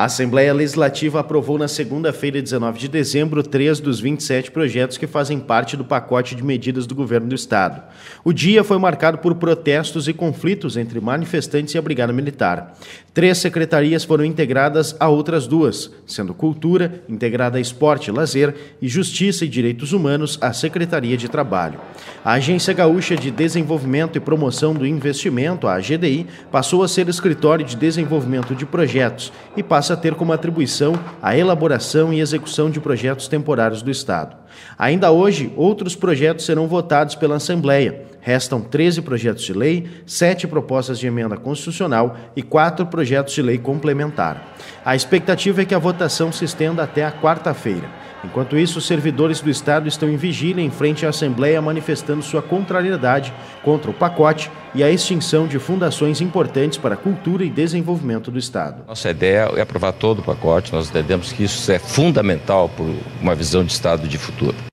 A Assembleia Legislativa aprovou na segunda-feira, 19 de dezembro, três dos 27 projetos que fazem parte do pacote de medidas do governo do Estado. O dia foi marcado por protestos e conflitos entre manifestantes e a Brigada Militar. Três secretarias foram integradas a outras duas, sendo Cultura, integrada a Esporte e Lazer, e Justiça e Direitos Humanos, a Secretaria de Trabalho. A Agência Gaúcha de Desenvolvimento e Promoção do Investimento, a AGDI, passou a ser escritório de desenvolvimento de projetos e passa passa a ter como atribuição a elaboração e execução de projetos temporários do Estado. Ainda hoje, outros projetos serão votados pela Assembleia. Restam 13 projetos de lei, 7 propostas de emenda constitucional e 4 projetos de lei complementar. A expectativa é que a votação se estenda até a quarta-feira. Enquanto isso, servidores do Estado estão em vigília em frente à Assembleia manifestando sua contrariedade contra o pacote e a extinção de fundações importantes para a cultura e desenvolvimento do Estado. Nossa ideia é aprovar todo o pacote, nós entendemos que isso é fundamental para uma visão de Estado de futuro.